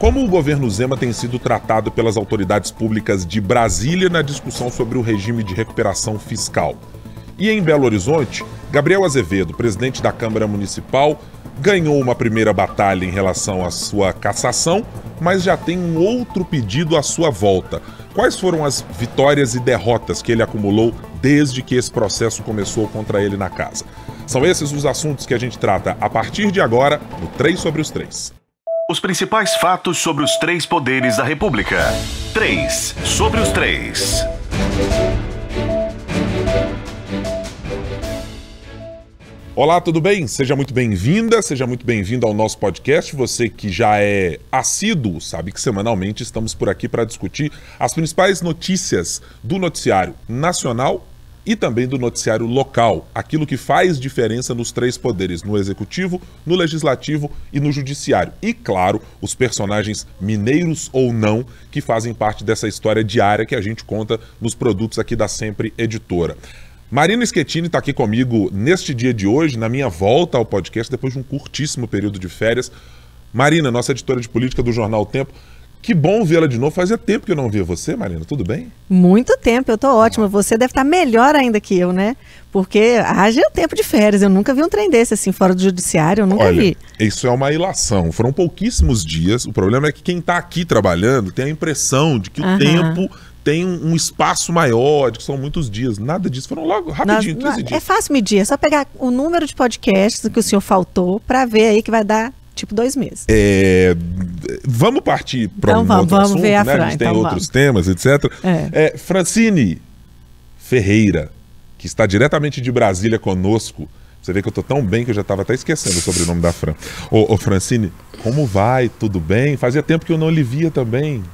como o governo Zema tem sido tratado pelas autoridades públicas de Brasília na discussão sobre o regime de recuperação fiscal. E em Belo Horizonte, Gabriel Azevedo, presidente da Câmara Municipal, ganhou uma primeira batalha em relação à sua cassação, mas já tem um outro pedido à sua volta. Quais foram as vitórias e derrotas que ele acumulou desde que esse processo começou contra ele na casa? São esses os assuntos que a gente trata a partir de agora no 3 sobre os 3. Os principais fatos sobre os três poderes da República. 3 sobre os 3. Olá, tudo bem? Seja muito bem-vinda, seja muito bem-vindo ao nosso podcast. Você que já é assíduo, sabe que semanalmente estamos por aqui para discutir as principais notícias do noticiário nacional e também do noticiário local, aquilo que faz diferença nos três poderes, no executivo, no legislativo e no judiciário. E claro, os personagens mineiros ou não que fazem parte dessa história diária que a gente conta nos produtos aqui da Sempre Editora. Marina Schettini está aqui comigo neste dia de hoje, na minha volta ao podcast, depois de um curtíssimo período de férias. Marina, nossa editora de política do jornal Tempo, que bom vê-la de novo. Fazia tempo que eu não via você, Marina. Tudo bem? Muito tempo, eu tô ótima. Você deve estar melhor ainda que eu, né? Porque haja tempo de férias. Eu nunca vi um trem desse assim fora do judiciário, eu nunca Olha, vi. Isso é uma ilação. Foram pouquíssimos dias. O problema é que quem está aqui trabalhando tem a impressão de que o Aham. tempo tem um, espaço maior, de que são muitos dias. Nada disso. Foram logo rapidinho, Nós- 15 é dias. fácil medir, é só pegar o número de podcasts que o senhor faltou para ver aí que vai dar tipo dois meses. É, vamos partir para Então um vamos, outro vamos assunto, ver a né? A Fran, gente tem então outros temas, etc. É. É, Francine Ferreira, que está diretamente de Brasília conosco. Você vê que eu tô tão bem que eu já estava até esquecendo o sobrenome da Fran. Ô, ô, Francine, como vai? Tudo bem? Fazia tempo que eu não lhe via também.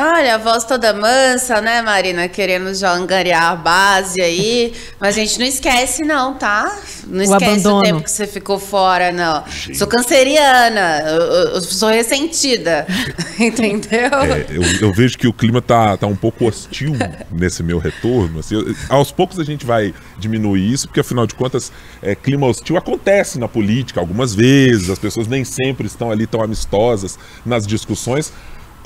Olha, a voz toda mansa, né, Marina? Querendo já angariar a base aí. Mas a gente não esquece, não, tá? Não esquece abandono. o tempo que você ficou fora, não. Sou canceriana, eu, eu- eu sou ressentida. Entendeu? É, eu, eu vejo que o clima tá, tá um pouco hostil nesse meu retorno. assim, eu- aos poucos a gente vai diminuir isso, porque afinal de contas, é, clima hostil acontece na política algumas vezes, as pessoas nem sempre estão ali tão amistosas nas discussões.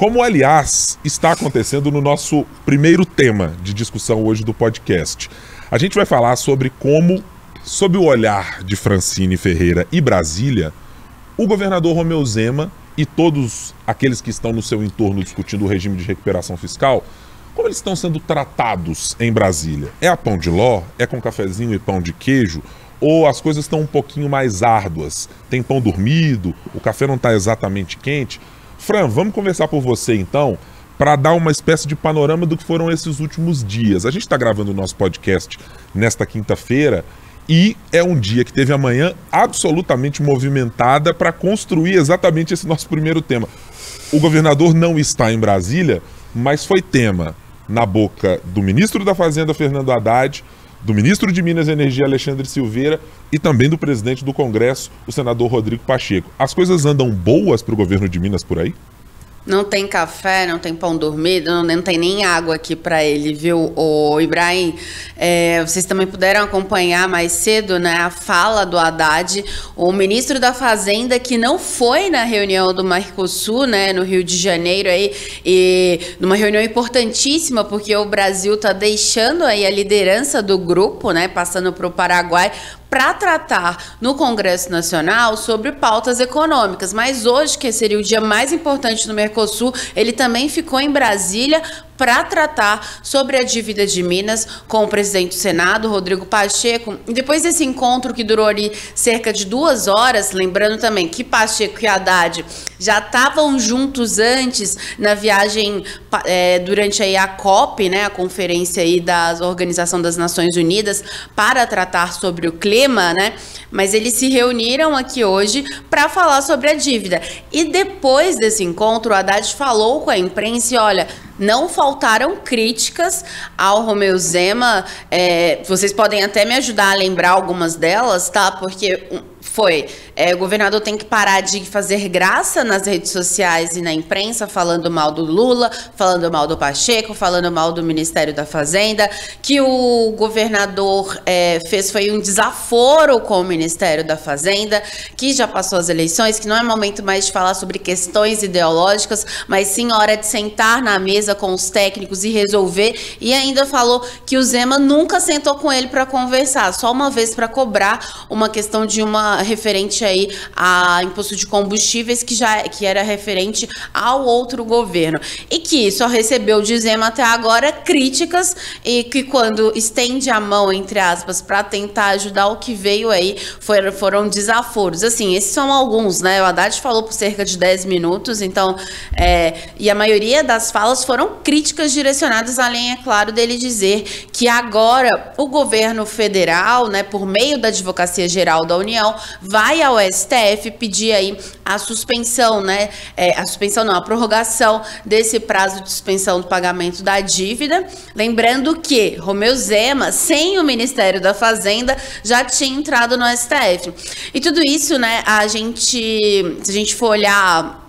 Como, aliás, está acontecendo no nosso primeiro tema de discussão hoje do podcast. A gente vai falar sobre como, sob o olhar de Francine Ferreira e Brasília, o governador Romeu Zema e todos aqueles que estão no seu entorno discutindo o regime de recuperação fiscal, como eles estão sendo tratados em Brasília? É a pão de ló? É com cafezinho e pão de queijo? Ou as coisas estão um pouquinho mais árduas? Tem pão dormido? O café não está exatamente quente? Fran, vamos conversar por você então, para dar uma espécie de panorama do que foram esses últimos dias. A gente está gravando o nosso podcast nesta quinta-feira e é um dia que teve a manhã absolutamente movimentada para construir exatamente esse nosso primeiro tema. O governador não está em Brasília, mas foi tema na boca do ministro da Fazenda, Fernando Haddad, do ministro de Minas e Energia, Alexandre Silveira, e também do presidente do Congresso, o senador Rodrigo Pacheco. As coisas andam boas para o governo de Minas por aí? Não tem café, não tem pão dormido, não, não tem nem água aqui pra ele, viu? O Ibrahim, é, vocês também puderam acompanhar mais cedo, né, a fala do Haddad, o ministro da Fazenda que não foi na reunião do Mercosul, né, no Rio de Janeiro aí, e numa reunião importantíssima porque o Brasil tá deixando aí a liderança do grupo, né, passando para o Paraguai para tratar no Congresso Nacional sobre pautas econômicas. Mas hoje, que seria o dia mais importante no Mercosul, ele também ficou em Brasília para tratar sobre a dívida de Minas com o presidente do Senado, Rodrigo Pacheco. E depois desse encontro que durou ali cerca de duas horas, lembrando também que Pacheco e Haddad já estavam juntos antes na viagem é, durante aí a COP, né, a conferência aí da Organização das Nações Unidas, para tratar sobre o clima, né? Mas eles se reuniram aqui hoje para falar sobre a dívida. E depois desse encontro, o Haddad falou com a imprensa e olha, não faltaram críticas ao Romeu Zema. É, vocês podem até me ajudar a lembrar algumas delas, tá? Porque foi. É, o governador tem que parar de fazer graça nas redes sociais e na imprensa, falando mal do Lula, falando mal do Pacheco, falando mal do Ministério da Fazenda. Que o governador é, fez foi um desaforo com o Ministério da Fazenda, que já passou as eleições, que não é momento mais de falar sobre questões ideológicas, mas sim hora de sentar na mesa com os técnicos e resolver. E ainda falou que o Zema nunca sentou com ele para conversar, só uma vez para cobrar uma questão de uma referente aí a imposto de combustíveis que já que era referente ao outro governo e que só recebeu de Zema até agora críticas e que quando estende a mão entre aspas para tentar ajudar o que veio aí foram, foram desaforos. Assim, esses são alguns, né? O Haddad falou por cerca de 10 minutos, então é, e a maioria das falas foram críticas direcionadas além, é claro, dele dizer que agora o governo federal, né, por meio da Advocacia Geral da União, vai ao STF pedir aí a suspensão, né? É, a suspensão não, a prorrogação desse prazo de suspensão do pagamento da dívida. Lembrando que Romeu Zema, sem o Ministério da Fazenda, já tinha entrado no STF. E tudo isso, né, a gente, se a gente for olhar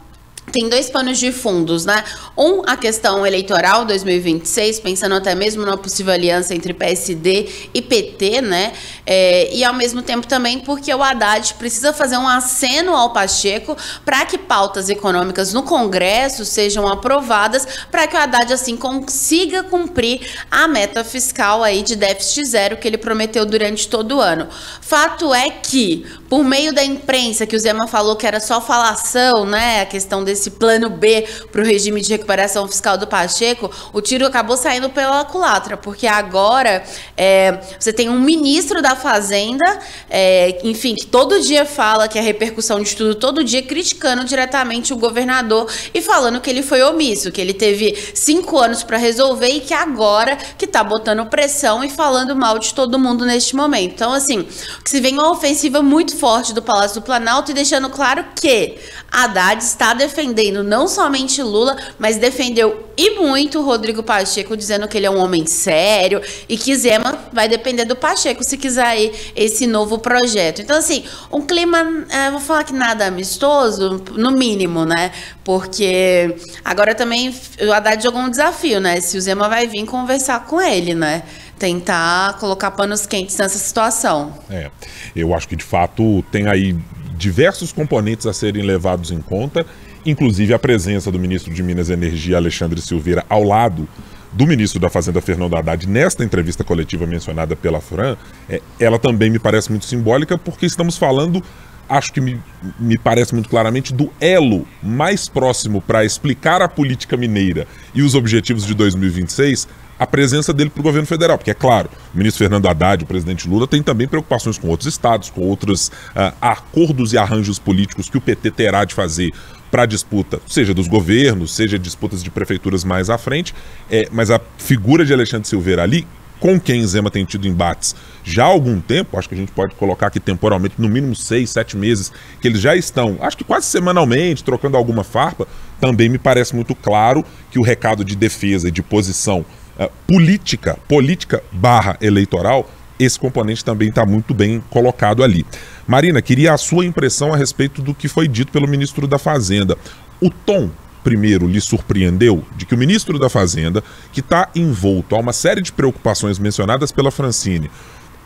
tem dois panos de fundos, né? Um, a questão eleitoral 2026, pensando até mesmo numa possível aliança entre PSD e PT, né? É, e ao mesmo tempo também porque o Haddad precisa fazer um aceno ao Pacheco para que pautas econômicas no Congresso sejam aprovadas, para que o Haddad assim consiga cumprir a meta fiscal aí de déficit zero que ele prometeu durante todo o ano. Fato é que, por meio da imprensa, que o Zema falou que era só falação, né? A questão desse esse plano B para o regime de recuperação fiscal do Pacheco, o tiro acabou saindo pela culatra, porque agora é, você tem um ministro da Fazenda, é, enfim, que todo dia fala que a repercussão de tudo, todo dia criticando diretamente o governador e falando que ele foi omisso, que ele teve cinco anos para resolver e que agora que está botando pressão e falando mal de todo mundo neste momento. Então, assim, que se vem uma ofensiva muito forte do Palácio do Planalto e deixando claro que Haddad está defendendo não somente Lula, mas defendeu e muito Rodrigo Pacheco, dizendo que ele é um homem sério e que Zema vai depender do Pacheco se quiser aí esse novo projeto. Então, assim, um clima, é, vou falar que nada amistoso, no mínimo, né? Porque agora também o Haddad jogou um desafio, né? Se o Zema vai vir conversar com ele, né? Tentar colocar panos quentes nessa situação. É, eu acho que de fato tem aí diversos componentes a serem levados em conta, inclusive a presença do ministro de Minas e Energia, Alexandre Silveira, ao lado do ministro da Fazenda, Fernando Haddad, nesta entrevista coletiva mencionada pela Fran, é, ela também me parece muito simbólica, porque estamos falando, acho que me, me parece muito claramente, do elo mais próximo para explicar a política mineira e os objetivos de 2026 a presença dele para o governo federal. Porque, é claro, o ministro Fernando Haddad, o presidente Lula, tem também preocupações com outros estados, com outros uh, acordos e arranjos políticos que o PT terá de fazer para a disputa, seja dos governos, seja disputas de prefeituras mais à frente. É, mas a figura de Alexandre Silveira ali, com quem Zema tem tido embates já há algum tempo, acho que a gente pode colocar aqui temporalmente, no mínimo seis, sete meses, que eles já estão, acho que quase semanalmente, trocando alguma farpa, também me parece muito claro que o recado de defesa e de posição uh, política, política barra eleitoral, esse componente também está muito bem colocado ali. Marina, queria a sua impressão a respeito do que foi dito pelo ministro da Fazenda. O tom primeiro lhe surpreendeu de que o ministro da Fazenda, que está envolto a uma série de preocupações mencionadas pela Francine,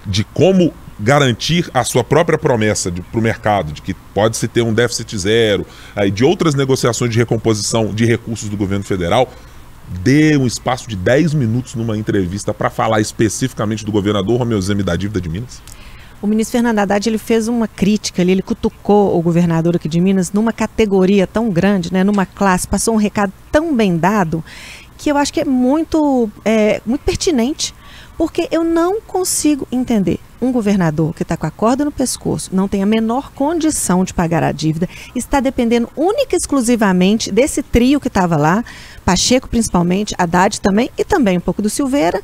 de como garantir a sua própria promessa para o mercado, de que pode-se ter um déficit zero, aí, de outras negociações de recomposição de recursos do governo federal, dê um espaço de 10 minutos numa entrevista para falar especificamente do governador Romeu Zema da dívida de Minas? O ministro Fernando Haddad ele fez uma crítica ele cutucou o governador aqui de Minas numa categoria tão grande, né, numa classe, passou um recado tão bem dado que eu acho que é muito, é, muito pertinente, porque eu não consigo entender um governador que está com a corda no pescoço, não tem a menor condição de pagar a dívida, está dependendo única e exclusivamente desse trio que estava lá, Pacheco principalmente, Haddad também e também um pouco do Silveira,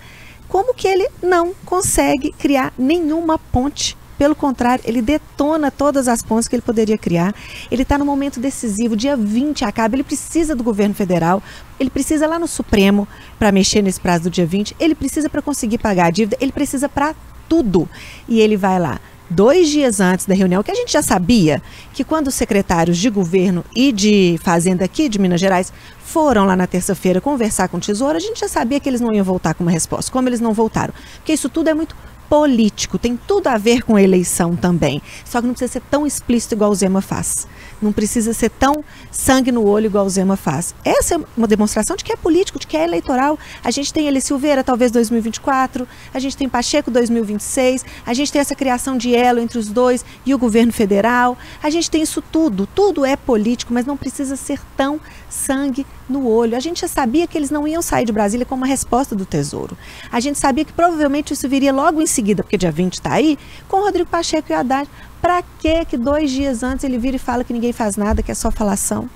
como que ele não consegue criar nenhuma ponte pelo contrário, ele detona todas as pontes que ele poderia criar. Ele está no momento decisivo, dia 20 acaba, ele precisa do governo federal, ele precisa lá no Supremo para mexer nesse prazo do dia 20, ele precisa para conseguir pagar a dívida, ele precisa para tudo. E ele vai lá dois dias antes da reunião, que a gente já sabia que quando os secretários de governo e de fazenda aqui de Minas Gerais foram lá na terça-feira conversar com o Tesouro, a gente já sabia que eles não iam voltar com uma resposta. Como eles não voltaram? Porque isso tudo é muito político, tem tudo a ver com eleição também. Só que não precisa ser tão explícito igual o Zema faz. Não precisa ser tão sangue no olho igual o Zema faz. Essa é uma demonstração de que é político, de que é eleitoral. A gente tem ele Silveira, talvez 2024, a gente tem Pacheco 2026, a gente tem essa criação de elo entre os dois e o governo federal. A gente tem isso tudo. Tudo é político, mas não precisa ser tão sangue no olho. A gente já sabia que eles não iam sair de Brasília com uma resposta do Tesouro. A gente sabia que provavelmente isso viria logo em seguida, porque dia 20 está aí, com Rodrigo Pacheco e Haddad. Para que que dois dias antes ele vira e fala que ninguém faz nada, que é só falação?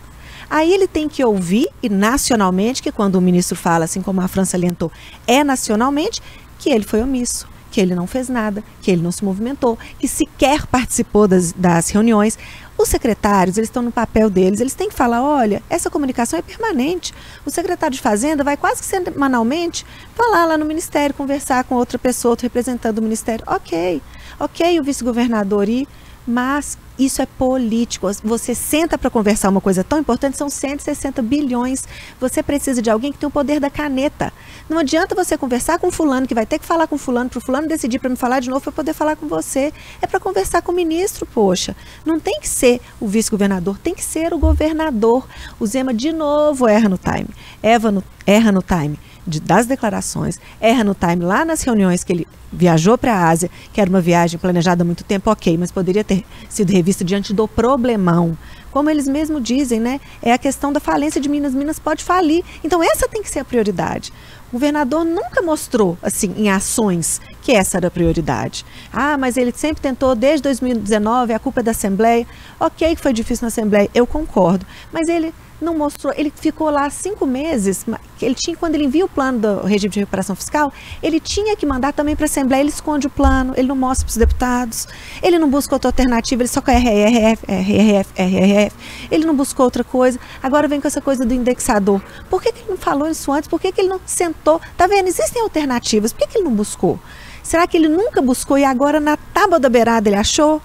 Aí ele tem que ouvir, e nacionalmente, que quando o ministro fala, assim como a França alentou, é nacionalmente, que ele foi omisso, que ele não fez nada, que ele não se movimentou, que sequer participou das, das reuniões. Os secretários, eles estão no papel deles, eles têm que falar, olha, essa comunicação é permanente. O secretário de Fazenda vai quase que semanalmente falar lá no Ministério, conversar com outra pessoa, outro representante do Ministério. Ok, ok o vice-governador ir, mas isso é político. Você senta para conversar uma coisa tão importante, são 160 bilhões. Você precisa de alguém que tem o poder da caneta. Não adianta você conversar com fulano, que vai ter que falar com fulano, para o fulano decidir para me falar de novo para poder falar com você. É para conversar com o ministro, poxa. Não tem que ser o vice-governador, tem que ser o governador. O Zema de novo erra no time. Eva no, erra no time de, das declarações, erra no time lá nas reuniões que ele viajou para a Ásia, que era uma viagem planejada há muito tempo, ok, mas poderia ter sido revista diante do problemão. Como eles mesmos dizem, né? É a questão da falência de Minas. Minas pode falir. Então, essa tem que ser a prioridade. O governador nunca mostrou, assim, em ações, que essa era a prioridade. Ah, mas ele sempre tentou, desde 2019, a culpa é da Assembleia. Ok, que foi difícil na Assembleia, eu concordo. Mas ele não mostrou, ele ficou lá cinco meses, ele tinha, quando ele envia o plano do regime de recuperação fiscal, ele tinha que mandar também para a Assembleia, ele esconde o plano, ele não mostra para os deputados, ele não busca outra alternativa, ele só quer RRF, RRF, RRF, ele não buscou outra coisa, agora vem com essa coisa do indexador. Por que, que ele não falou isso antes? Por que, que ele não sentou? Tá vendo? Existem alternativas, por que, que ele não buscou? Será que ele nunca buscou e agora na tábua da beirada ele achou?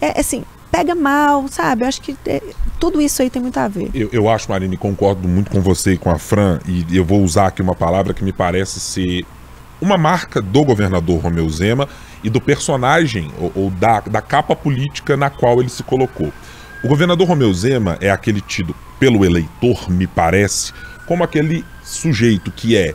É assim, pega mal, sabe? Eu acho que é, tudo isso aí tem muito a ver. Eu, eu acho, Marine, concordo muito com você e com a Fran, e eu vou usar aqui uma palavra que me parece ser uma marca do governador Romeu Zema e do personagem ou, ou da, da capa política na qual ele se colocou. O governador Romeu Zema é aquele tido pelo eleitor, me parece, como aquele sujeito que é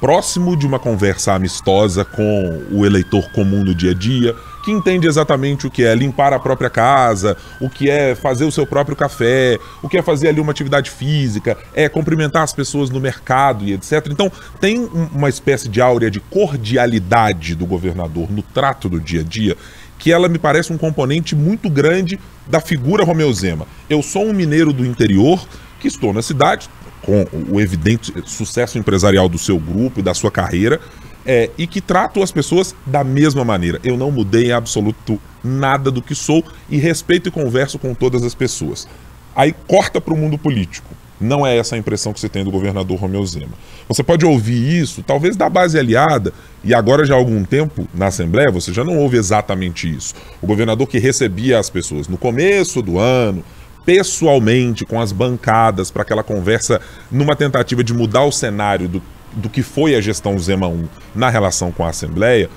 próximo de uma conversa amistosa com o eleitor comum no dia a dia, que entende exatamente o que é limpar a própria casa, o que é fazer o seu próprio café, o que é fazer ali uma atividade física, é cumprimentar as pessoas no mercado e etc. Então, tem uma espécie de áurea de cordialidade do governador no trato do dia a dia que ela me parece um componente muito grande da figura Romeu Zema. Eu sou um mineiro do interior que estou na cidade, com o evidente sucesso empresarial do seu grupo e da sua carreira, é, e que trato as pessoas da mesma maneira. Eu não mudei em absoluto nada do que sou e respeito e converso com todas as pessoas. Aí corta para o mundo político. Não é essa a impressão que você tem do governador Romeu Zema. Você pode ouvir isso, talvez da base aliada, e agora já há algum tempo na Assembleia você já não ouve exatamente isso. O governador que recebia as pessoas no começo do ano, pessoalmente, com as bancadas, para aquela conversa, numa tentativa de mudar o cenário do do que foi a gestão Zema 1 na relação com a Assembleia,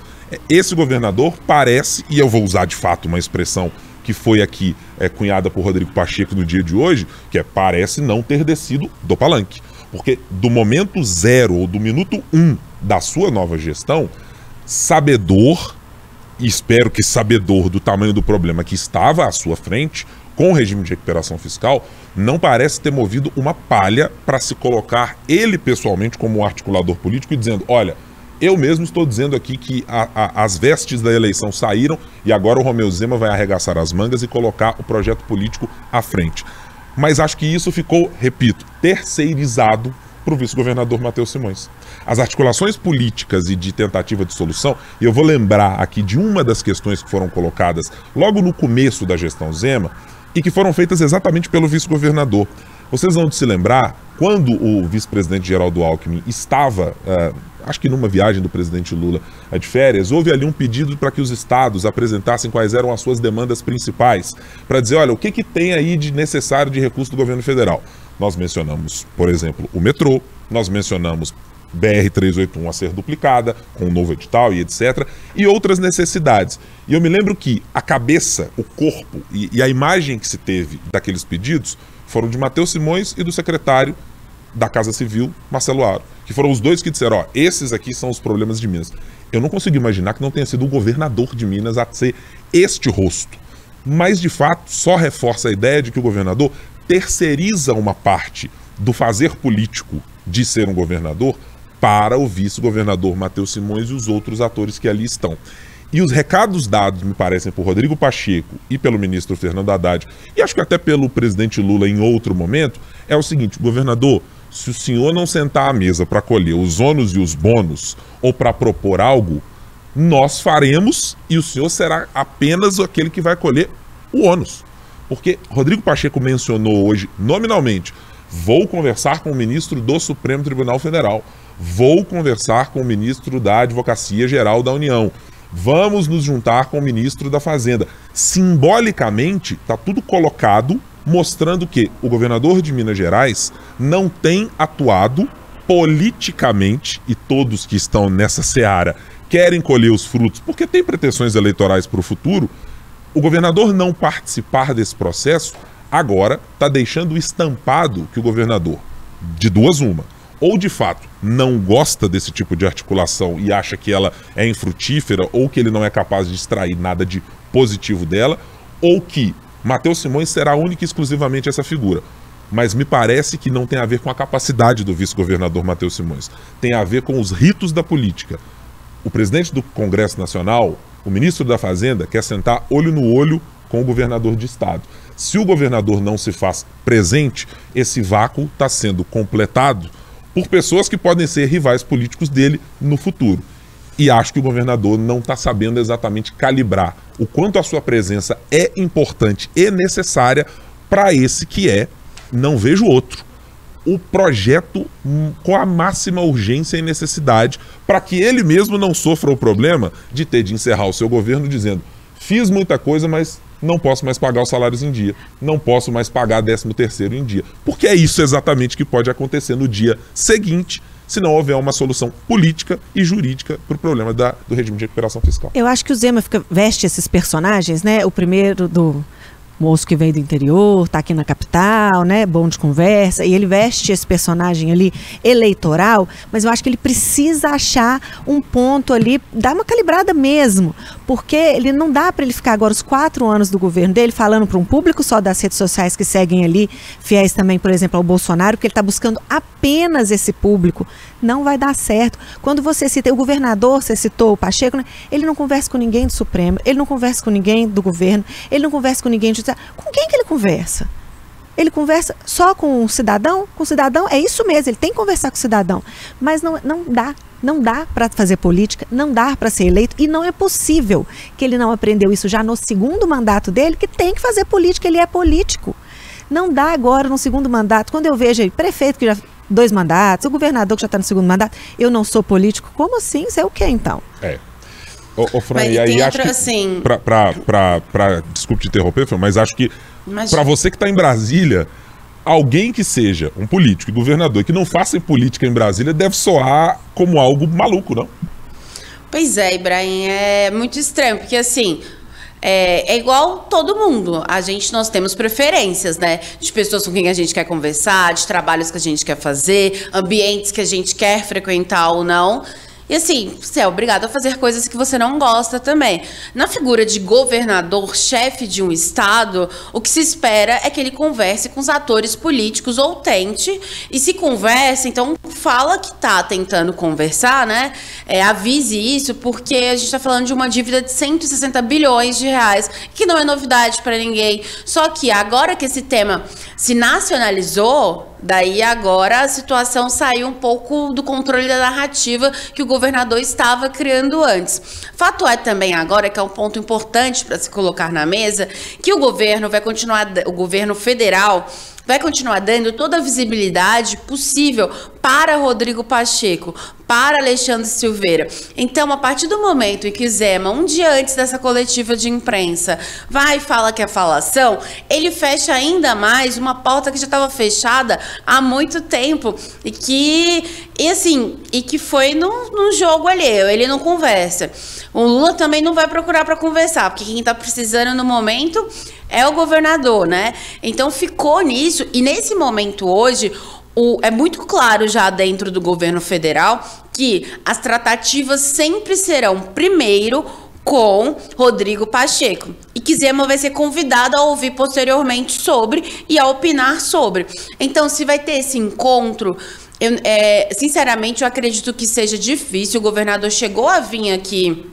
esse governador parece, e eu vou usar de fato uma expressão que foi aqui é, cunhada por Rodrigo Pacheco no dia de hoje, que é parece não ter descido do palanque. Porque do momento zero ou do minuto um da sua nova gestão, sabedor, e espero que sabedor do tamanho do problema que estava à sua frente, com o regime de recuperação fiscal, não parece ter movido uma palha para se colocar ele pessoalmente como articulador político e dizendo: olha, eu mesmo estou dizendo aqui que a, a, as vestes da eleição saíram e agora o Romeu Zema vai arregaçar as mangas e colocar o projeto político à frente. Mas acho que isso ficou, repito, terceirizado para o vice-governador Matheus Simões. As articulações políticas e de tentativa de solução, e eu vou lembrar aqui de uma das questões que foram colocadas logo no começo da gestão Zema, e que foram feitas exatamente pelo vice-governador. Vocês vão se lembrar, quando o vice-presidente Geraldo Alckmin estava uh, acho que numa viagem do presidente Lula de férias, houve ali um pedido para que os estados apresentassem quais eram as suas demandas principais, para dizer, olha, o que, que tem aí de necessário de recurso do governo federal. Nós mencionamos, por exemplo, o metrô, nós mencionamos BR-381 a ser duplicada, com um novo edital e etc. E outras necessidades. E eu me lembro que a cabeça, o corpo e, e a imagem que se teve daqueles pedidos foram de Matheus Simões e do secretário da Casa Civil, Marcelo Aro, que foram os dois que disseram, ó, esses aqui são os problemas de Minas. Eu não consigo imaginar que não tenha sido o governador de Minas a ser este rosto. Mas, de fato, só reforça a ideia de que o governador terceiriza uma parte do fazer político de ser um governador para o vice-governador Matheus Simões e os outros atores que ali estão. E os recados dados, me parecem, por Rodrigo Pacheco e pelo ministro Fernando Haddad, e acho que até pelo presidente Lula em outro momento, é o seguinte: governador, se o senhor não sentar à mesa para colher os ônus e os bônus, ou para propor algo, nós faremos e o senhor será apenas aquele que vai colher o ônus. Porque Rodrigo Pacheco mencionou hoje, nominalmente, vou conversar com o ministro do Supremo Tribunal Federal Vou conversar com o ministro da Advocacia Geral da União. Vamos nos juntar com o ministro da Fazenda. Simbolicamente, está tudo colocado, mostrando que o governador de Minas Gerais não tem atuado politicamente, e todos que estão nessa seara querem colher os frutos porque tem pretensões eleitorais para o futuro. O governador não participar desse processo agora está deixando estampado que o governador, de duas uma, ou de fato não gosta desse tipo de articulação e acha que ela é infrutífera ou que ele não é capaz de extrair nada de positivo dela, ou que Matheus Simões será única e exclusivamente essa figura. Mas me parece que não tem a ver com a capacidade do vice-governador Matheus Simões. Tem a ver com os ritos da política. O presidente do Congresso Nacional, o ministro da Fazenda, quer sentar olho no olho com o governador de estado. Se o governador não se faz presente, esse vácuo está sendo completado por pessoas que podem ser rivais políticos dele no futuro. E acho que o governador não está sabendo exatamente calibrar o quanto a sua presença é importante e necessária para esse que é, não vejo outro, o projeto com a máxima urgência e necessidade para que ele mesmo não sofra o problema de ter de encerrar o seu governo dizendo: fiz muita coisa, mas não posso mais pagar os salários em dia, não posso mais pagar 13 terceiro em dia. Porque é isso exatamente que pode acontecer no dia seguinte, se não houver uma solução política e jurídica para o problema da, do regime de recuperação fiscal. Eu acho que o Zema fica, veste esses personagens, né? O primeiro do moço que vem do interior, está aqui na capital, né? Bom de conversa, e ele veste esse personagem ali eleitoral, mas eu acho que ele precisa achar um ponto ali, dar uma calibrada mesmo, porque ele não dá para ele ficar agora os quatro anos do governo dele falando para um público só das redes sociais que seguem ali, fiéis também, por exemplo, ao Bolsonaro, porque ele está buscando apenas esse público. Não vai dar certo. Quando você cita o governador, você citou o Pacheco, né? ele não conversa com ninguém do Supremo, ele não conversa com ninguém do governo, ele não conversa com ninguém de com quem que ele conversa? Ele conversa só com o cidadão? Com o cidadão? É isso mesmo, ele tem que conversar com o cidadão. Mas não, não dá. Não dá para fazer política, não dá para ser eleito e não é possível que ele não aprendeu isso já no segundo mandato dele, que tem que fazer política, ele é político. Não dá agora no segundo mandato. Quando eu vejo aí, prefeito que já dois mandatos, o governador que já está no segundo mandato, eu não sou político. Como assim? Isso é o quê então? É. Ô, ô Fran, mas e aí acho que. Assim... Pra, pra, pra, pra, desculpe te interromper, Fran, mas acho que para você que está em Brasília, alguém que seja um político e governador que não faça política em Brasília deve soar como algo maluco, não? Pois é, Ibrahim, é muito estranho, porque assim. É, é, igual todo mundo. A gente, nós temos preferências, né? De pessoas com quem a gente quer conversar, de trabalhos que a gente quer fazer, ambientes que a gente quer frequentar ou não. E assim, você é obrigado a fazer coisas que você não gosta também. Na figura de governador, chefe de um estado, o que se espera é que ele converse com os atores políticos ou tente. E se conversa, então fala que tá tentando conversar, né? É, avise isso, porque a gente está falando de uma dívida de 160 bilhões de reais, que não é novidade para ninguém. Só que agora que esse tema se nacionalizou, Daí agora a situação saiu um pouco do controle da narrativa que o governador estava criando antes. Fato é também agora que é um ponto importante para se colocar na mesa que o governo vai continuar, o governo federal vai continuar dando toda a visibilidade possível para Rodrigo Pacheco, para Alexandre Silveira. Então, a partir do momento em que o Zema, um dia antes dessa coletiva de imprensa, vai e fala que é falação, ele fecha ainda mais uma porta que já estava fechada há muito tempo e que, e assim, e que foi num, num jogo alheio, ele não conversa. O Lula também não vai procurar para conversar, porque quem está precisando no momento é o governador, né? Então ficou nisso e nesse momento hoje o, é muito claro já dentro do governo federal que as tratativas sempre serão primeiro com Rodrigo Pacheco. E que Zema vai ser convidado a ouvir posteriormente sobre e a opinar sobre. Então, se vai ter esse encontro, eu, é, sinceramente, eu acredito que seja difícil. O governador chegou a vir aqui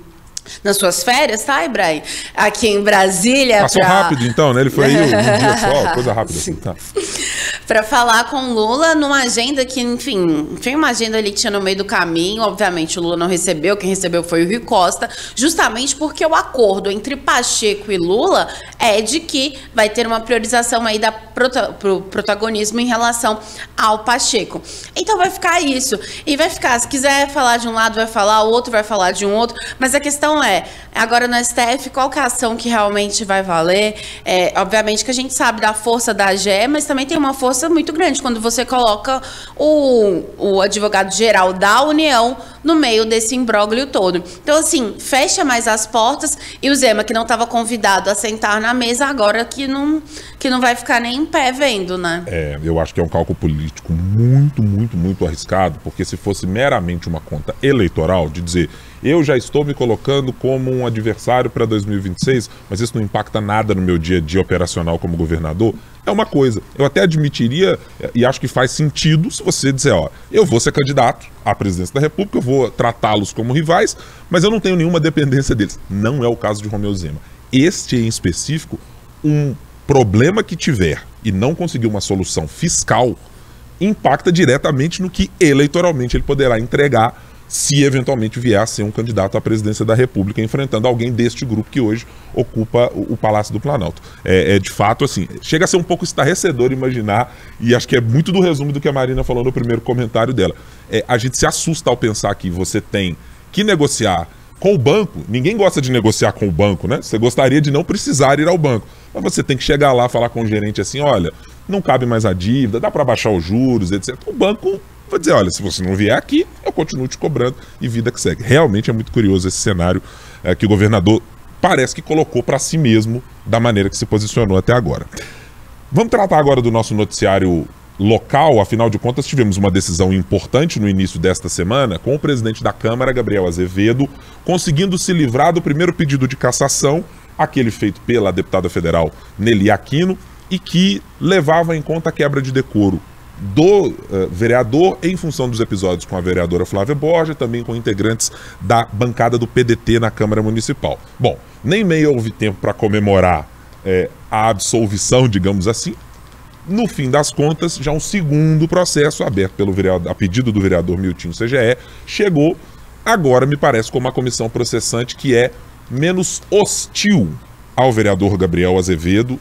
nas suas férias, tá, Ibrahim? Aqui em Brasília. Passou pra... rápido, então, né? Ele foi aí um dia só, coisa rápida assim, tá. Para falar com Lula numa agenda que, enfim, tinha uma agenda ali que tinha no meio do caminho. Obviamente, o Lula não recebeu, quem recebeu foi o Rio Costa, justamente porque o acordo entre Pacheco e Lula é de que vai ter uma priorização aí da prota pro protagonismo em relação ao Pacheco. Então vai ficar isso. E vai ficar, se quiser falar de um lado, vai falar, o outro vai falar de um outro. Mas a questão é, agora no STF, qual que é a ação que realmente vai valer? É, obviamente que a gente sabe da força da AGE, mas também tem uma força muito grande quando você coloca o, o advogado-geral da União no meio desse imbróglio todo. Então, assim, fecha mais as portas e o Zema, que não estava convidado a sentar na mesa, agora que não, que não vai ficar nem em pé vendo, né? É, eu acho que é um cálculo político muito, muito, muito arriscado, porque se fosse meramente uma conta eleitoral, de dizer eu já estou me colocando como um adversário para 2026, mas isso não impacta nada no meu dia a dia operacional como governador, é uma coisa. Eu até admitiria e acho que faz sentido se você dizer, ó, eu vou ser candidato à presidência da República, eu vou tratá-los como rivais, mas eu não tenho nenhuma dependência deles. Não é o caso de Romeu Zema. Este em específico, um problema que tiver e não conseguir uma solução fiscal impacta diretamente no que eleitoralmente ele poderá entregar se eventualmente vier a ser um candidato à presidência da República, enfrentando alguém deste grupo que hoje ocupa o, Palácio do Planalto. É, é, de fato assim, chega a ser um pouco estarrecedor imaginar, e acho que é muito do resumo do que a Marina falou no primeiro comentário dela. É, a gente se assusta ao pensar que você tem que negociar com o banco. Ninguém gosta de negociar com o banco, né? Você gostaria de não precisar ir ao banco. Mas você tem que chegar lá, falar com o gerente assim: olha, não cabe mais a dívida, dá para baixar os juros, etc. O banco vai dizer: olha, se você não vier aqui, eu continuo te cobrando e vida que segue. Realmente é muito curioso esse cenário é, que o governador parece que colocou para si mesmo da maneira que se posicionou até agora. Vamos tratar agora do nosso noticiário local, afinal de contas, tivemos uma decisão importante no início desta semana, com o presidente da Câmara, Gabriel Azevedo, conseguindo se livrar do primeiro pedido de cassação, aquele feito pela deputada federal Nelly Aquino, e que levava em conta a quebra de decoro do uh, vereador em função dos episódios com a vereadora Flávia Borges, também com integrantes da bancada do PDT na Câmara Municipal. Bom, nem meio houve tempo para comemorar é, a absolvição, digamos assim. No fim das contas, já um segundo processo aberto pelo vereador, a pedido do vereador Miltinho CGE chegou agora, me parece, com uma comissão processante que é menos hostil ao vereador Gabriel Azevedo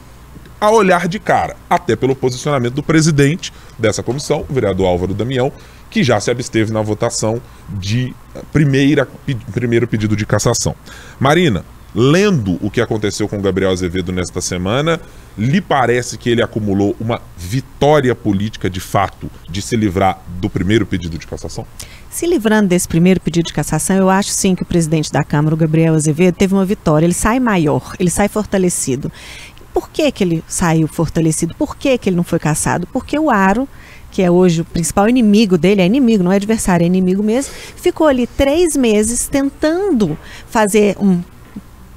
a olhar de cara, até pelo posicionamento do presidente dessa comissão, o vereador Álvaro Damião, que já se absteve na votação de primeira, primeiro pedido de cassação. Marina, lendo o que aconteceu com Gabriel Azevedo nesta semana, lhe parece que ele acumulou uma vitória política de fato de se livrar do primeiro pedido de cassação? Se livrando desse primeiro pedido de cassação, eu acho sim que o presidente da Câmara, o Gabriel Azevedo, teve uma vitória. Ele sai maior, ele sai fortalecido. Por que, que ele saiu fortalecido? Por que, que ele não foi caçado? Porque o Aro, que é hoje o principal inimigo dele, é inimigo, não é adversário, é inimigo mesmo, ficou ali três meses tentando fazer um,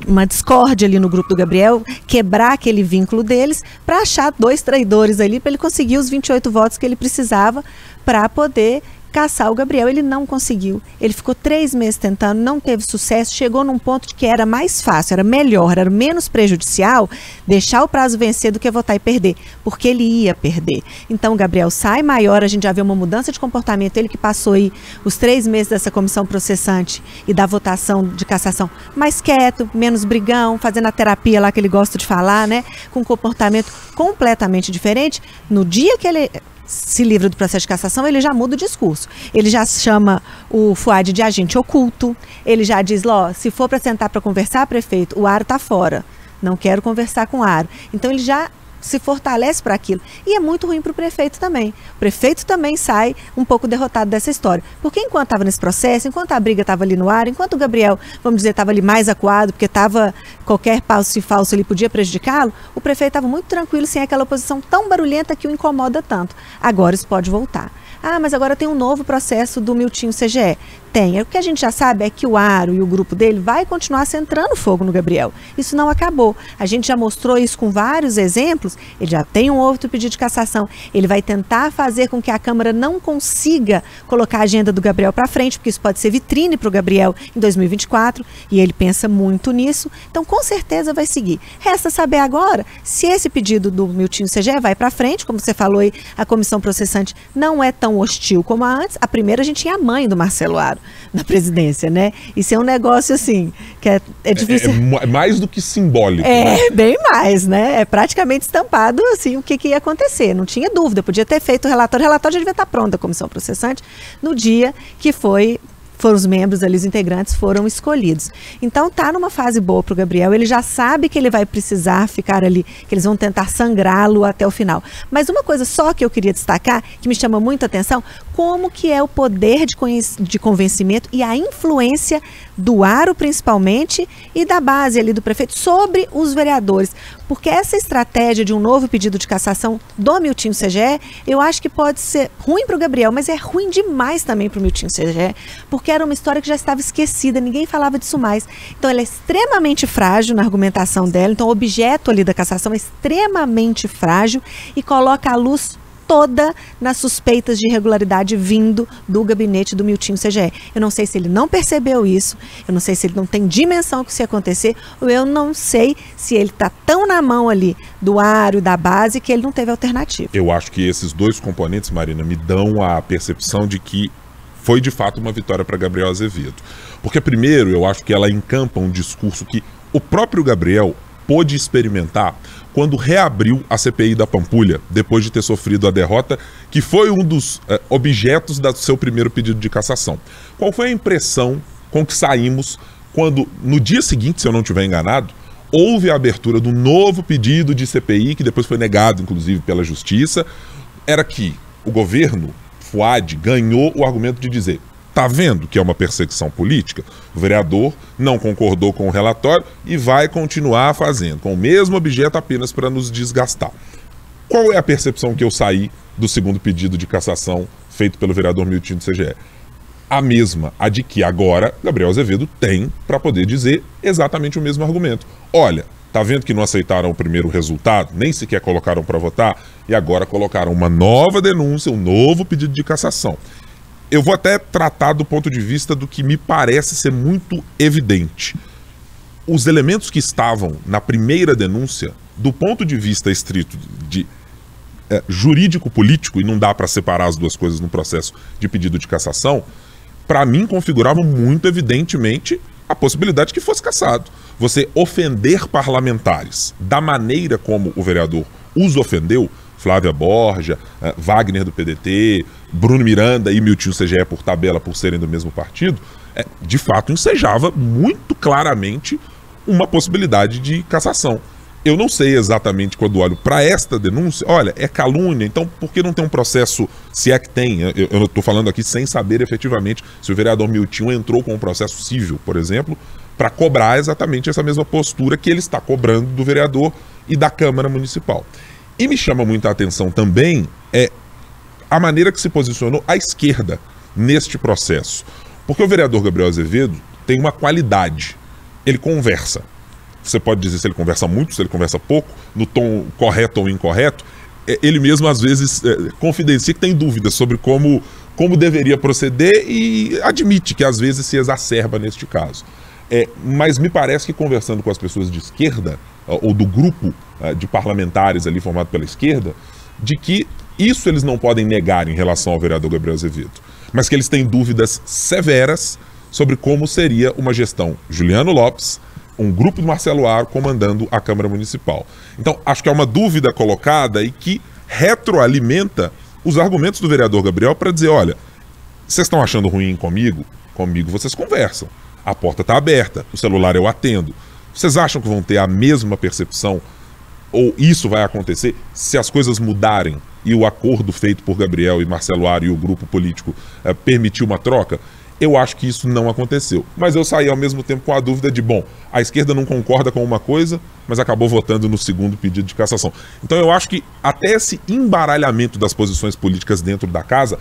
uma discórdia ali no grupo do Gabriel, quebrar aquele vínculo deles, para achar dois traidores ali, para ele conseguir os 28 votos que ele precisava para poder caçar o Gabriel. Ele não conseguiu. Ele ficou três meses tentando, não teve sucesso, chegou num ponto de que era mais fácil, era melhor, era menos prejudicial deixar o prazo vencer do que votar e perder, porque ele ia perder. Então o Gabriel sai maior, a gente já vê uma mudança de comportamento, ele que passou aí os três meses dessa comissão processante e da votação de cassação mais quieto, menos brigão, fazendo a terapia lá que ele gosta de falar, né? Com um comportamento completamente diferente. No dia que ele se livra do processo de cassação, ele já muda o discurso. Ele já chama o Fuad de agente oculto, ele já diz, ó, se for para sentar para conversar, prefeito, o Aro está fora. Não quero conversar com o Aro. Então ele já se fortalece para aquilo. E é muito ruim para o prefeito também. O prefeito também sai um pouco derrotado dessa história. Porque enquanto estava nesse processo, enquanto a briga estava ali no ar, enquanto o Gabriel, vamos dizer, estava ali mais acuado, porque estava qualquer passo e falso ali podia prejudicá-lo, o prefeito estava muito tranquilo sem aquela oposição tão barulhenta que o incomoda tanto. Agora isso pode voltar. Ah, mas agora tem um novo processo do Miltinho CGE. Tem. O que a gente já sabe é que o Aro e o grupo dele vai continuar centrando fogo no Gabriel. Isso não acabou. A gente já mostrou isso com vários exemplos. Ele já tem um outro pedido de cassação. Ele vai tentar fazer com que a Câmara não consiga colocar a agenda do Gabriel para frente, porque isso pode ser vitrine para o Gabriel em 2024. E ele pensa muito nisso. Então, com certeza vai seguir. Resta saber agora se esse pedido do Miltinho CGE vai para frente. Como você falou aí, a comissão processante não é tão hostil como a antes. A primeira a gente tinha a mãe do Marcelo Aro na presidência, né? Isso é um negócio assim que é, é difícil. É, é, mais do que simbólico. É, né? bem mais, né? É praticamente estampado assim o que, que ia acontecer. Não tinha dúvida, podia ter feito o relatório. O relatório já devia estar pronto da comissão processante no dia que foi foram os membros ali, os integrantes foram escolhidos. Então tá numa fase boa para o Gabriel, ele já sabe que ele vai precisar ficar ali, que eles vão tentar sangrá-lo até o final. Mas uma coisa só que eu queria destacar, que me chama muita atenção, como que é o poder de, de convencimento e a influência do Aro principalmente e da base ali do prefeito sobre os vereadores. Porque essa estratégia de um novo pedido de cassação do Miltinho CGE, eu acho que pode ser ruim para o Gabriel, mas é ruim demais também para o Miltinho CGE, porque era uma história que já estava esquecida, ninguém falava disso mais. Então ela é extremamente frágil na argumentação dela, então o objeto ali da cassação é extremamente frágil e coloca a luz toda nas suspeitas de irregularidade vindo do gabinete do Miltinho CGE. Eu não sei se ele não percebeu isso, eu não sei se ele não tem dimensão que isso ia acontecer, ou eu não sei se ele está tão na mão ali do aro, da base, que ele não teve alternativa. Eu acho que esses dois componentes, Marina, me dão a percepção de que foi de fato uma vitória para Gabriel Azevedo. Porque, primeiro, eu acho que ela encampa um discurso que o próprio Gabriel pôde experimentar quando reabriu a CPI da Pampulha, depois de ter sofrido a derrota, que foi um dos eh, objetos do seu primeiro pedido de cassação. Qual foi a impressão com que saímos quando, no dia seguinte, se eu não estiver enganado, houve a abertura do novo pedido de CPI, que depois foi negado, inclusive, pela Justiça, era que o governo, Fuad, ganhou o argumento de dizer Está vendo que é uma perseguição política? O vereador não concordou com o relatório e vai continuar fazendo, com o mesmo objeto apenas para nos desgastar. Qual é a percepção que eu saí do segundo pedido de cassação feito pelo vereador Milton do CGE? A mesma, a de que agora Gabriel Azevedo tem para poder dizer exatamente o mesmo argumento. Olha, tá vendo que não aceitaram o primeiro resultado, nem sequer colocaram para votar e agora colocaram uma nova denúncia, um novo pedido de cassação eu vou até tratar do ponto de vista do que me parece ser muito evidente. Os elementos que estavam na primeira denúncia, do ponto de vista estrito de é, jurídico-político, e não dá para separar as duas coisas no processo de pedido de cassação, para mim configuravam muito evidentemente a possibilidade que fosse cassado. Você ofender parlamentares da maneira como o vereador os ofendeu, Flávia Borja, uh, Wagner do PDT, Bruno Miranda e Milton CGE por tabela por serem do mesmo partido, é, de fato ensejava muito claramente uma possibilidade de cassação. Eu não sei exatamente quando olho para esta denúncia, olha, é calúnia, então por que não tem um processo, se é que tem? Eu estou falando aqui sem saber efetivamente se o vereador Milton entrou com um processo civil, por exemplo, para cobrar exatamente essa mesma postura que ele está cobrando do vereador e da Câmara Municipal. E me chama muita atenção também é a maneira que se posicionou a esquerda neste processo. Porque o vereador Gabriel Azevedo tem uma qualidade. Ele conversa. Você pode dizer se ele conversa muito, se ele conversa pouco, no tom correto ou incorreto. É, ele mesmo, às vezes, é, confidencia que tem dúvidas sobre como como deveria proceder e admite que às vezes se exacerba neste caso. É, mas me parece que conversando com as pessoas de esquerda, ou do grupo de parlamentares ali formado pela esquerda, de que isso eles não podem negar em relação ao vereador Gabriel Azevedo, mas que eles têm dúvidas severas sobre como seria uma gestão Juliano Lopes, um grupo do Marcelo Aro comandando a Câmara Municipal. Então, acho que é uma dúvida colocada e que retroalimenta os argumentos do vereador Gabriel para dizer: olha, vocês estão achando ruim comigo? Comigo vocês conversam. A porta está aberta, o celular eu atendo. Vocês acham que vão ter a mesma percepção? Ou isso vai acontecer se as coisas mudarem e o acordo feito por Gabriel e Marcelo Aro e o grupo político é, permitiu uma troca? Eu acho que isso não aconteceu. Mas eu saí ao mesmo tempo com a dúvida de, bom, a esquerda não concorda com uma coisa, mas acabou votando no segundo pedido de cassação. Então eu acho que até esse embaralhamento das posições políticas dentro da casa,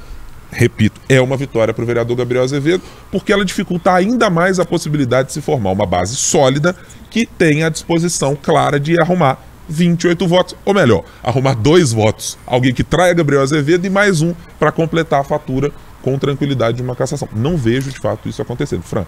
repito, é uma vitória para o vereador Gabriel Azevedo, porque ela dificulta ainda mais a possibilidade de se formar uma base sólida que tenha a disposição clara de arrumar 28 votos, ou melhor, arrumar dois votos. Alguém que traia Gabriel Azevedo e mais um para completar a fatura com tranquilidade de uma cassação. Não vejo de fato isso acontecendo, Fran.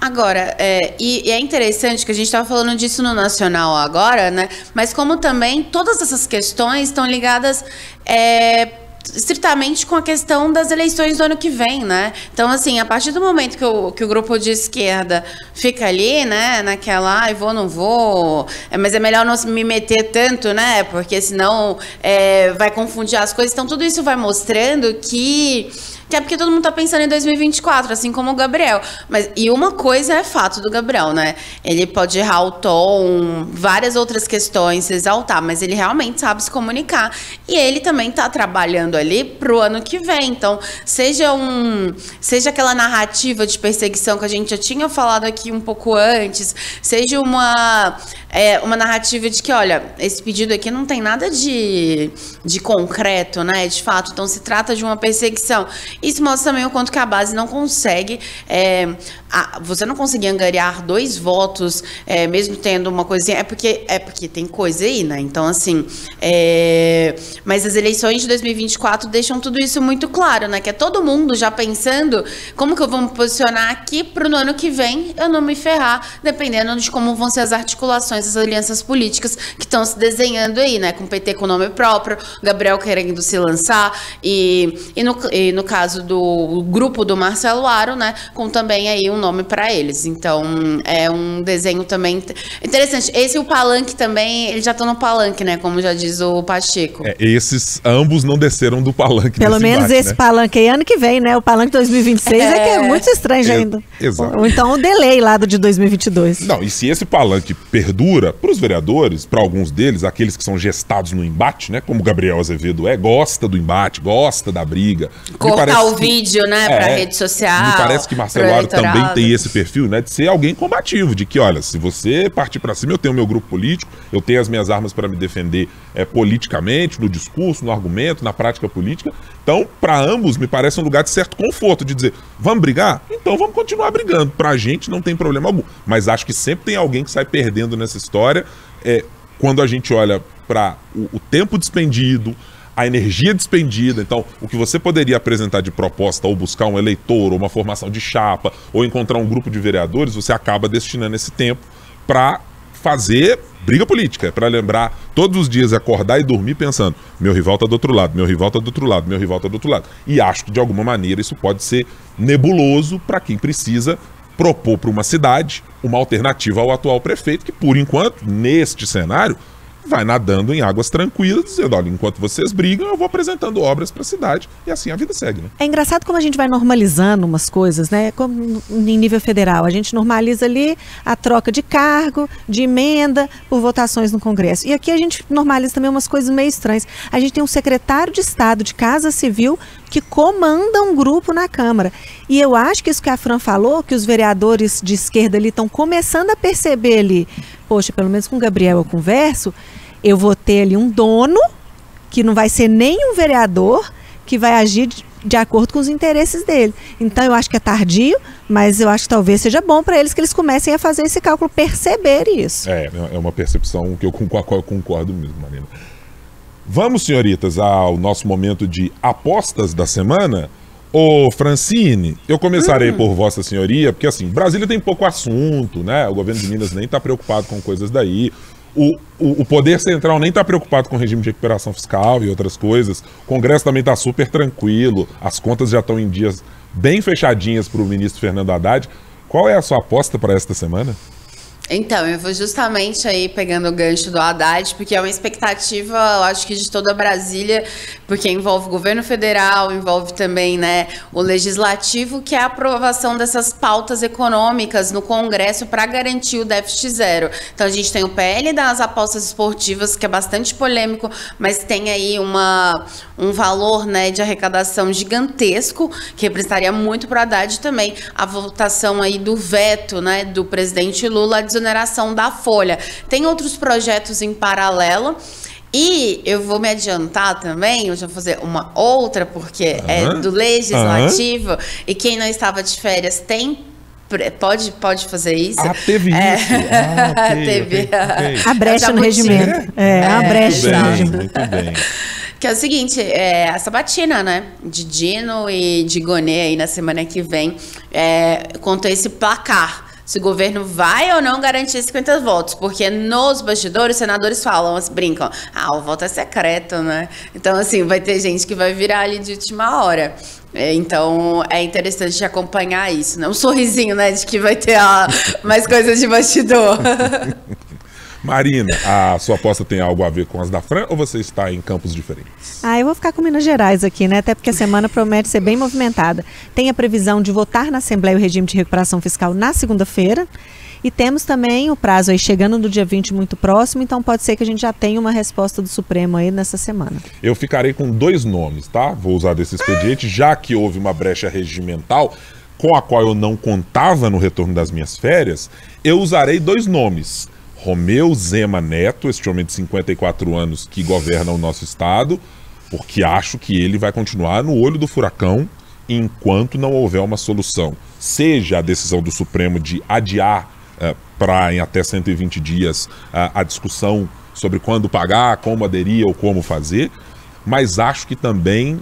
Agora, é, e, e, é interessante que a gente estava falando disso no Nacional agora, né? Mas como também todas essas questões estão ligadas. É, estritamente com a questão das eleições do ano que vem, né? Então, assim, a partir do momento que o, que o grupo de esquerda fica ali, né, naquela, ai, vou, não vou, é, mas é melhor não me meter tanto, né, porque senão é, vai confundir as coisas. Então, tudo isso vai mostrando que que é porque todo mundo tá pensando em 2024, assim como o Gabriel. Mas, e uma coisa é fato do Gabriel, né? Ele pode errar o tom, várias outras questões, se exaltar, mas ele realmente sabe se comunicar. E ele também tá trabalhando ali pro ano que vem. Então, seja um. Seja aquela narrativa de perseguição que a gente já tinha falado aqui um pouco antes, seja uma é, uma narrativa de que, olha, esse pedido aqui não tem nada de, de concreto, né? De fato, então se trata de uma perseguição. Isso mostra também o quanto que a base não consegue. É, a, você não conseguir angariar dois votos, é, mesmo tendo uma coisinha. É porque, é porque tem coisa aí, né? Então, assim. É, mas as eleições de 2024 deixam tudo isso muito claro, né? Que é todo mundo já pensando como que eu vou me posicionar aqui para no ano que vem eu não me ferrar, dependendo de como vão ser as articulações as alianças políticas que estão se desenhando aí, né? Com o PT com nome próprio, Gabriel querendo se lançar e, e, no, e no caso do grupo do Marcelo Aro, né? Com também aí um nome para eles. Então, é um desenho também interessante. Esse o Palanque também, eles já estão no Palanque, né? Como já diz o Pacheco. É, esses ambos não desceram do Palanque. Pelo menos embate, esse né? Palanque aí ano que vem, né? O Palanque 2026 é, é que é muito estranho é, ainda. Exato. Ou então o delay lá do de 2022. Não, e se esse Palanque perdura para os vereadores, para alguns deles, aqueles que são gestados no embate, né? Como Gabriel Azevedo é, gosta do embate, gosta da briga. Cortar o vídeo, né, é, para rede social. Me parece que Marcelo Aro também tem esse perfil, né, de ser alguém combativo, de que, olha, se você partir para cima, eu tenho meu grupo político, eu tenho as minhas armas para me defender é, politicamente, no discurso, no argumento, na prática política. Então, para ambos, me parece um lugar de certo conforto, de dizer, vamos brigar? Então vamos continuar brigando. Para a gente não tem problema algum. Mas acho que sempre tem alguém que sai perdendo nessa história. É, quando a gente olha para o, o tempo despendido, a energia despendida. Então, o que você poderia apresentar de proposta ou buscar um eleitor, ou uma formação de chapa, ou encontrar um grupo de vereadores, você acaba destinando esse tempo para fazer briga política, é para lembrar todos os dias acordar e dormir pensando: meu rival tá do outro lado, meu rival tá do outro lado, meu rival tá do outro lado. E acho que de alguma maneira isso pode ser nebuloso para quem precisa propor para uma cidade uma alternativa ao atual prefeito, que por enquanto, neste cenário, vai nadando em águas tranquilas, dizendo: olha, enquanto vocês brigam, eu vou apresentando obras para a cidade e assim a vida segue. Né? É engraçado como a gente vai normalizando umas coisas, né? Como em nível federal. A gente normaliza ali a troca de cargo, de emenda por votações no Congresso. E aqui a gente normaliza também umas coisas meio estranhas. A gente tem um secretário de Estado de Casa Civil que comanda um grupo na Câmara. E eu acho que isso que a Fran falou, que os vereadores de esquerda ali estão começando a perceber ali, poxa, pelo menos com o Gabriel eu converso, eu vou ter ali um dono que não vai ser nem um vereador que vai agir de, de acordo com os interesses dele. Então eu acho que é tardio, mas eu acho que talvez seja bom para eles que eles comecem a fazer esse cálculo, perceber isso. É, é uma percepção que eu, com a qual eu concordo mesmo, Marina. Vamos, senhoritas, ao nosso momento de apostas da semana. Ô, Francine, eu começarei por Vossa Senhoria, porque assim, Brasília tem pouco assunto, né? O governo de Minas nem está preocupado com coisas daí. O, o, o Poder Central nem está preocupado com o regime de recuperação fiscal e outras coisas. O Congresso também está super tranquilo. As contas já estão em dias bem fechadinhas para o ministro Fernando Haddad. Qual é a sua aposta para esta semana? Então, eu vou justamente aí pegando o gancho do Haddad, porque é uma expectativa, eu acho que de toda Brasília, porque envolve o governo federal, envolve também né, o legislativo, que é a aprovação dessas pautas econômicas no Congresso para garantir o déficit zero. Então, a gente tem o PL das apostas esportivas, que é bastante polêmico, mas tem aí uma, um valor né, de arrecadação gigantesco, que representaria muito para o Haddad também. A votação aí do veto né, do presidente Lula exoneração da folha. Tem outros projetos em paralelo. E eu vou me adiantar também, eu já vou fazer uma outra, porque uhum. é do legislativo, uhum. e quem não estava de férias tem Pode, pode fazer isso? Ah, teve é. isso. Ah, okay, teve. Okay, okay. A brecha no regimento. É, é, a brecha no regimento. Muito bem. Que é o seguinte, é, a sabatina, né? De Dino e de Gonê aí na semana que vem, é, contou esse placar se o governo vai ou não garantir 50 votos, porque nos bastidores os senadores falam, brincam, ah, o voto é secreto, né? Então, assim, vai ter gente que vai virar ali de última hora. É, então é interessante acompanhar isso, né? Um sorrisinho, né? De que vai ter a, mais coisas de bastidor. Marina, a sua aposta tem algo a ver com as da Fran ou você está em campos diferentes? Ah, eu vou ficar com Minas Gerais aqui, né? Até porque a semana promete ser bem movimentada. Tem a previsão de votar na Assembleia o regime de recuperação fiscal na segunda-feira. E temos também o prazo aí chegando no dia 20 muito próximo, então pode ser que a gente já tenha uma resposta do Supremo aí nessa semana. Eu ficarei com dois nomes, tá? Vou usar desse expediente, já que houve uma brecha regimental com a qual eu não contava no retorno das minhas férias, eu usarei dois nomes. Romeu Zema Neto, este homem de 54 anos que governa o nosso estado, porque acho que ele vai continuar no olho do furacão enquanto não houver uma solução. Seja a decisão do Supremo de adiar uh, para em até 120 dias uh, a discussão sobre quando pagar, como aderir ou como fazer, mas acho que também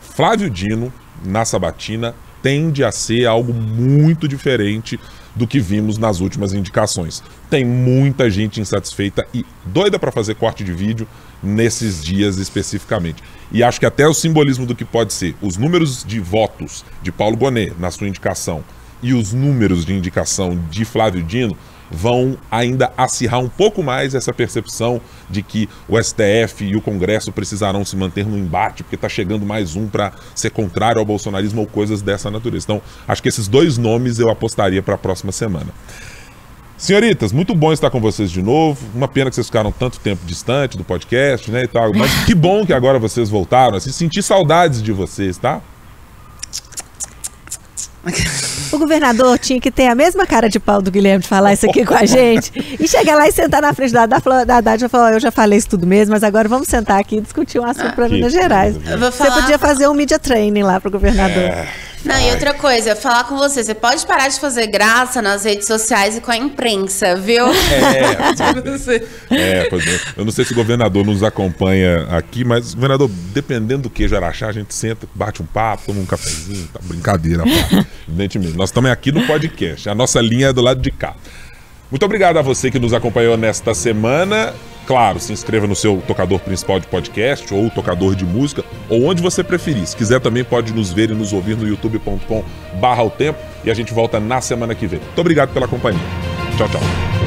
Flávio Dino, na sabatina, tende a ser algo muito diferente do que vimos nas últimas indicações. Tem muita gente insatisfeita e doida para fazer corte de vídeo nesses dias especificamente. E acho que até o simbolismo do que pode ser os números de votos de Paulo Bonet na sua indicação e os números de indicação de Flávio Dino vão ainda acirrar um pouco mais essa percepção de que o STF e o Congresso precisarão se manter no embate, porque está chegando mais um para ser contrário ao bolsonarismo ou coisas dessa natureza. Então, acho que esses dois nomes eu apostaria para a próxima semana. Senhoritas, muito bom estar com vocês de novo. Uma pena que vocês ficaram tanto tempo distante do podcast, né, e tal. Mas que bom que agora vocês voltaram. Assim, senti saudades de vocês, tá? O governador tinha que ter a mesma cara de pau do Guilherme de falar isso aqui com a gente e chegar lá e sentar na frente da Haddad, da Haddad e falar: Eu já falei isso tudo mesmo, mas agora vamos sentar aqui e discutir um assunto para Minas Gerais. Você podia fazer um media training lá para o governador. É. Não, e outra coisa, falar com você, você pode parar de fazer graça nas redes sociais e com a imprensa, viu? É, é, pois é. Eu não sei se o governador nos acompanha aqui, mas, governador, dependendo do que Jaraxá, a gente senta, bate um papo, toma um cafezinho, tá brincadeira, pá. Evidentemente. Nós estamos aqui no podcast, a nossa linha é do lado de cá. Muito obrigado a você que nos acompanhou nesta semana. Claro, se inscreva no seu tocador principal de podcast ou tocador de música, ou onde você preferir. Se quiser também pode nos ver e nos ouvir no youtube.com barra o tempo e a gente volta na semana que vem. Muito obrigado pela companhia. Tchau, tchau.